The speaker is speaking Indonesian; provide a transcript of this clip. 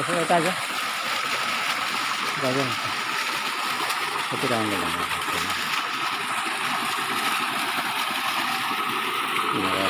Ito tayo. Lagi. Ito lang lang. Ito lang.